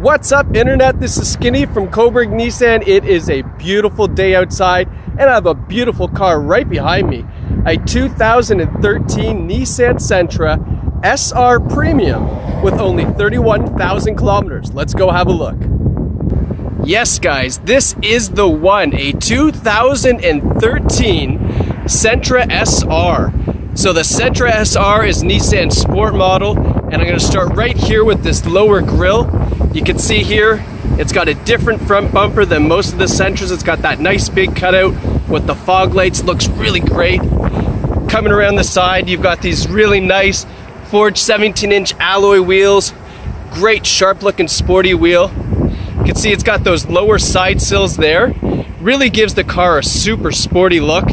What's up, Internet? This is Skinny from Cobourg Nissan. It is a beautiful day outside, and I have a beautiful car right behind me a 2013 Nissan Sentra SR Premium with only 31,000 kilometers. Let's go have a look. Yes, guys, this is the one a 2013 Sentra SR. So, the Sentra SR is Nissan's Sport model, and I'm going to start right here with this lower grille you can see here, it's got a different front bumper than most of the Sentras. It's got that nice big cutout with the fog lights, looks really great. Coming around the side, you've got these really nice forged 17 inch alloy wheels, great sharp looking sporty wheel. You can see it's got those lower side sills there. Really gives the car a super sporty look.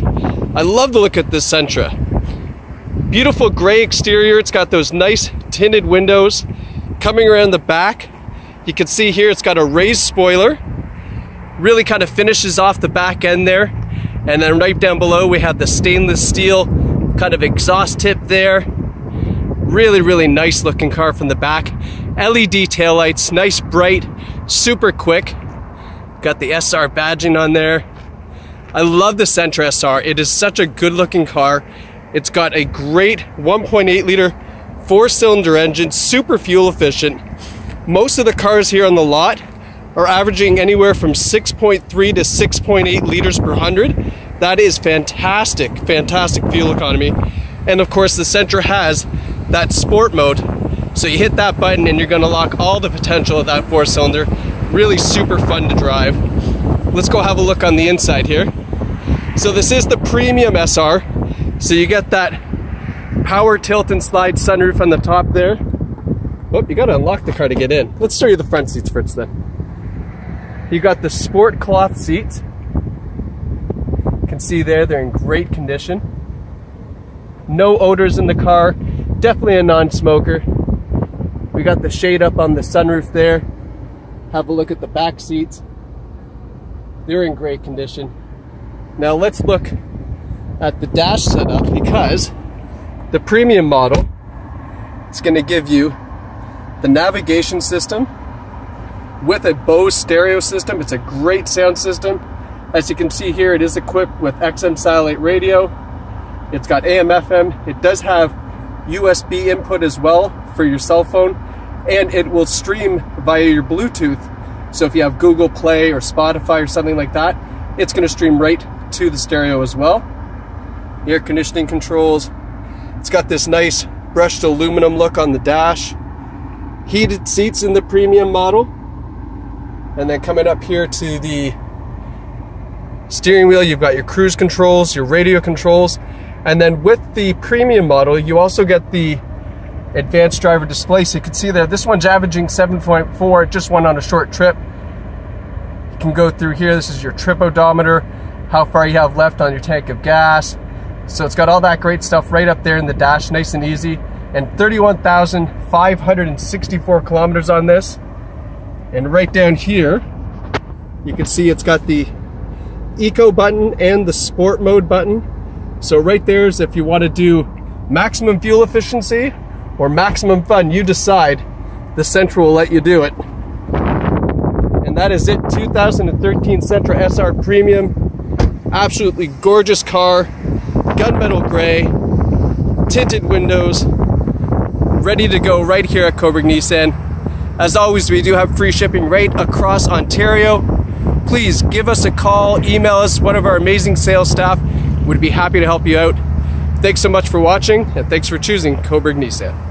I love the look of this Sentra. Beautiful gray exterior, it's got those nice tinted windows. Coming around the back, you can see here it's got a raised spoiler. Really kind of finishes off the back end there. And then right down below we have the stainless steel kind of exhaust tip there. Really, really nice looking car from the back. LED taillights, nice bright, super quick. Got the SR badging on there. I love the Sentra SR. It is such a good looking car. It's got a great 1.8 liter four cylinder engine, super fuel efficient. Most of the cars here on the lot are averaging anywhere from 6.3 to 6.8 liters per hundred. That is fantastic, fantastic fuel economy. And of course the Sentra has that sport mode. So you hit that button and you're gonna lock all the potential of that four cylinder. Really super fun to drive. Let's go have a look on the inside here. So this is the premium SR. So you get that power tilt and slide sunroof on the top there. Oh, you gotta unlock the car to get in. Let's show you the front seats first then. You got the sport cloth seats. You can see there, they're in great condition. No odors in the car, definitely a non-smoker. We got the shade up on the sunroof there. Have a look at the back seats. They're in great condition. Now let's look at the dash setup because the premium model is going to give you the navigation system with a Bose stereo system. It's a great sound system. As you can see here, it is equipped with XM satellite radio. It's got AM, FM. It does have USB input as well for your cell phone, and it will stream via your Bluetooth. So if you have Google Play or Spotify or something like that, it's going to stream right to the stereo as well. Air conditioning controls. It's got this nice brushed aluminum look on the dash heated seats in the premium model. And then coming up here to the steering wheel, you've got your cruise controls, your radio controls. And then with the premium model, you also get the advanced driver display. So you can see there, this one's averaging 7.4. It just went on a short trip. You can go through here. This is your trip odometer, how far you have left on your tank of gas. So it's got all that great stuff right up there in the dash, nice and easy and 31,564 kilometers on this. And right down here, you can see it's got the eco button and the sport mode button. So right there is if you want to do maximum fuel efficiency or maximum fun, you decide. The Sentra will let you do it. And that is it, 2013 Sentra SR Premium. Absolutely gorgeous car, gunmetal gray, tinted windows, ready to go right here at Cobourg Nissan. As always, we do have free shipping right across Ontario. Please give us a call, email us. One of our amazing sales staff would be happy to help you out. Thanks so much for watching, and thanks for choosing Cobourg Nissan.